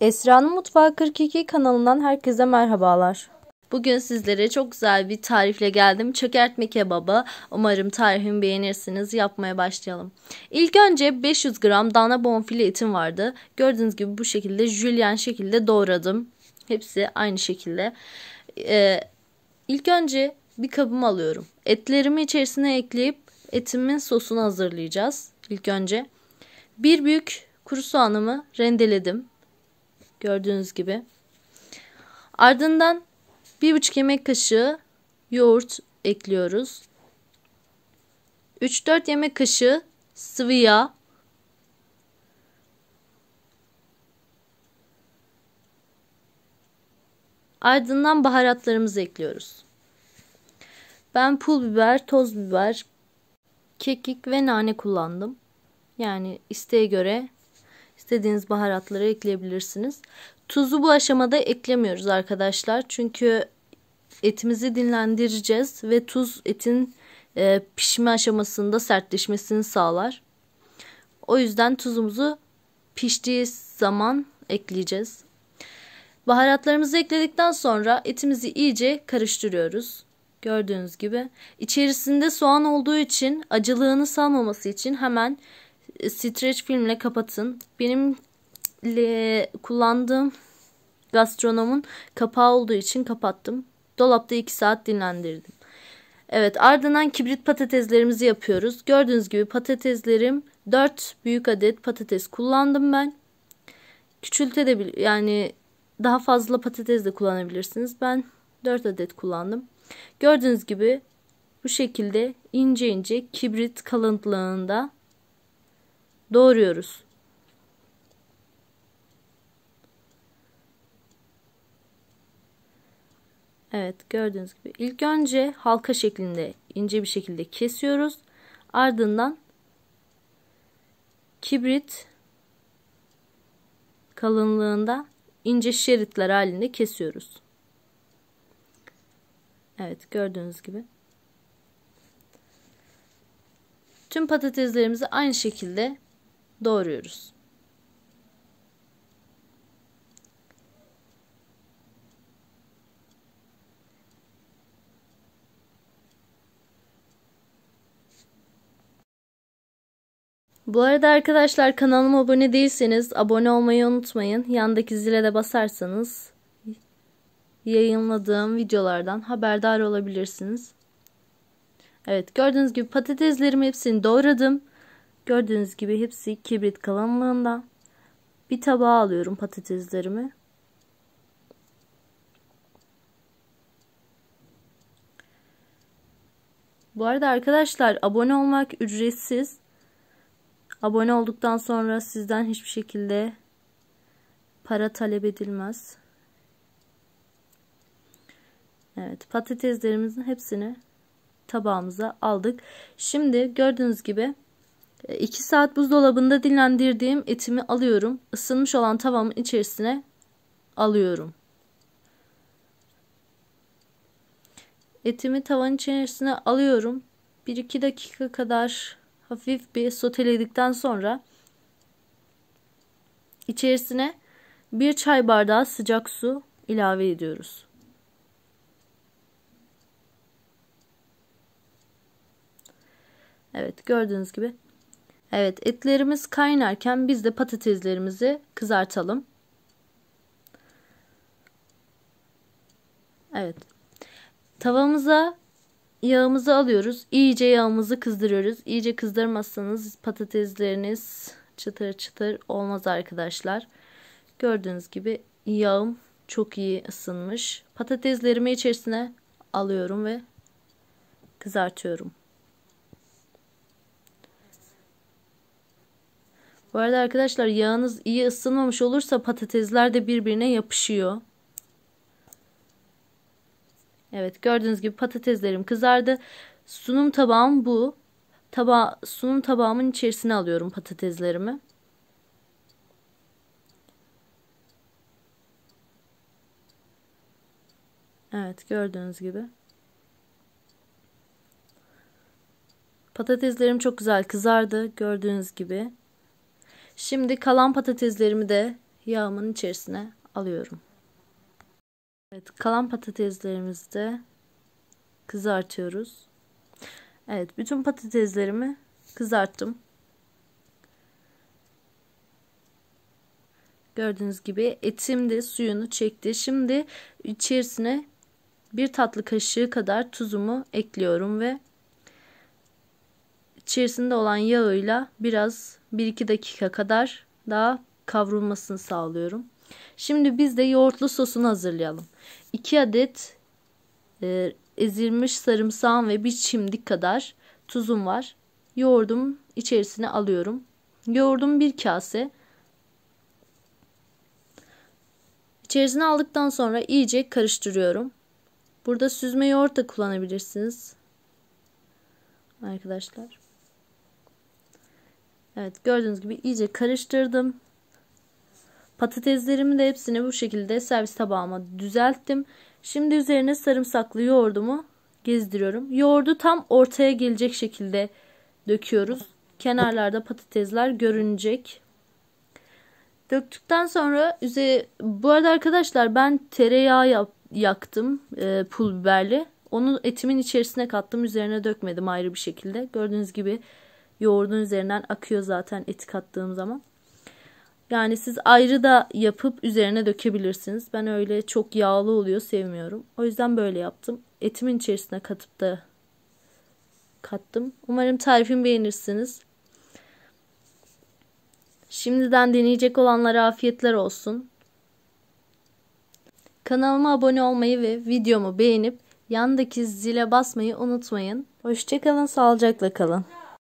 Esra'nın Mutfağı 42 kanalından herkese merhabalar. Bugün sizlere çok güzel bir tarifle geldim. Çökertme kebabı. Umarım tarifimi beğenirsiniz. Yapmaya başlayalım. İlk önce 500 gram dana bonfile etim vardı. Gördüğünüz gibi bu şekilde jülyen şekilde doğradım. Hepsi aynı şekilde. Ee, ilk önce bir kabımı alıyorum. Etlerimi içerisine ekleyip etimin sosunu hazırlayacağız. İlk önce bir büyük kuru soğanımı rendeledim. Gördüğünüz gibi. Ardından bir buçuk yemek kaşığı yoğurt ekliyoruz. 3-4 yemek kaşığı sıvı yağ. Ardından baharatlarımızı ekliyoruz. Ben pul biber, toz biber, kekik ve nane kullandım. Yani isteğe göre istediğiniz baharatları ekleyebilirsiniz. Tuzu bu aşamada eklemiyoruz arkadaşlar. Çünkü etimizi dinlendireceğiz ve tuz etin e, pişme aşamasında sertleşmesini sağlar. O yüzden tuzumuzu piştiği zaman ekleyeceğiz. Baharatlarımızı ekledikten sonra etimizi iyice karıştırıyoruz. Gördüğünüz gibi. içerisinde soğan olduğu için acılığını salmaması için hemen streç filmle kapatın. Benim kullandığım gastronomun kapağı olduğu için kapattım. Dolapta 2 saat dinlendirdim. Evet ardından kibrit patateslerimizi yapıyoruz. Gördüğünüz gibi patateslerim 4 büyük adet patates kullandım ben. Küçültebilir yani daha fazla patates de kullanabilirsiniz. Ben 4 adet kullandım. Gördüğünüz gibi bu şekilde ince ince kibrit kalınlığında doğruyoruz. Evet gördüğünüz gibi ilk önce halka şeklinde ince bir şekilde kesiyoruz. Ardından kibrit kalınlığında ince şeritler halinde kesiyoruz. Evet gördüğünüz gibi. Tüm patateslerimizi aynı şekilde doğruyoruz. Bu arada arkadaşlar kanalıma abone değilseniz abone olmayı unutmayın. Yandaki zile de basarsanız yayınladığım videolardan haberdar olabilirsiniz. Evet gördüğünüz gibi patateslerimi hepsini doğradım. Gördüğünüz gibi hepsi kibrit kalınlığında. Bir tabağa alıyorum patateslerimi. Bu arada arkadaşlar abone olmak ücretsiz. Abone olduktan sonra sizden hiçbir şekilde para talep edilmez. Evet patateslerimizin hepsini tabağımıza aldık. Şimdi gördüğünüz gibi 2 saat buzdolabında dinlendirdiğim etimi alıyorum. Isınmış olan tavamın içerisine alıyorum. Etimi tavanın içerisine alıyorum. 1-2 dakika kadar hafif bir soteledikten sonra içerisine bir çay bardağı sıcak su ilave ediyoruz. Evet gördüğünüz gibi. Evet etlerimiz kaynarken biz de patateslerimizi kızartalım. Evet. Tavamıza yağımızı alıyoruz. İyice yağımızı kızdırıyoruz. İyice kızdırmazsanız patatesleriniz çıtır çıtır olmaz arkadaşlar. Gördüğünüz gibi yağım çok iyi ısınmış. Patateslerimi içerisine alıyorum ve kızartıyorum. Bu arada arkadaşlar yağınız iyi ısınmamış olursa patatesler de birbirine yapışıyor. Evet gördüğünüz gibi patateslerim kızardı. Sunum tabağım bu. Taba sunum tabağımın içerisine alıyorum patateslerimi. Evet gördüğünüz gibi. Patateslerim çok güzel kızardı gördüğünüz gibi. Şimdi kalan patateslerimi de yağımın içerisine alıyorum. Evet, kalan patateslerimizi de kızartıyoruz. Evet, bütün patateslerimi kızarttım. Gördüğünüz gibi etim de suyunu çekti. Şimdi içerisine bir tatlı kaşığı kadar tuzumu ekliyorum ve içerisinde olan yağıyla biraz 1-2 dakika kadar daha kavrulmasını sağlıyorum. Şimdi biz de yoğurtlu sosunu hazırlayalım. 2 adet e, ezilmiş sarımsağım ve bir çimdik kadar tuzum var. Yoğurdum içerisine alıyorum. Yoğurdum bir kase. İçerisine aldıktan sonra iyice karıştırıyorum. Burada süzme yoğurt da kullanabilirsiniz. Arkadaşlar. Evet gördüğünüz gibi iyice karıştırdım. Patateslerimi de hepsini bu şekilde servis tabağıma düzelttim. Şimdi üzerine sarımsaklı yoğurdumu gezdiriyorum. Yoğurdu tam ortaya gelecek şekilde döküyoruz. Kenarlarda patatesler görünecek. Döktükten sonra üzeri bu arada arkadaşlar ben tereyağı yap, yaktım e, pul biberli. Onu etimin içerisine kattım. Üzerine dökmedim ayrı bir şekilde. Gördüğünüz gibi yoğurdun üzerinden akıyor zaten eti kattığım zaman. Yani siz ayrı da yapıp üzerine dökebilirsiniz. Ben öyle çok yağlı oluyor sevmiyorum. O yüzden böyle yaptım. Etimin içerisine katıp da kattım. Umarım tarifimi beğenirsiniz. Şimdiden deneyecek olanlara afiyetler olsun. Kanalıma abone olmayı ve videomu beğenip yandaki zile basmayı unutmayın. Hoşçakalın, sağlıcakla kalın.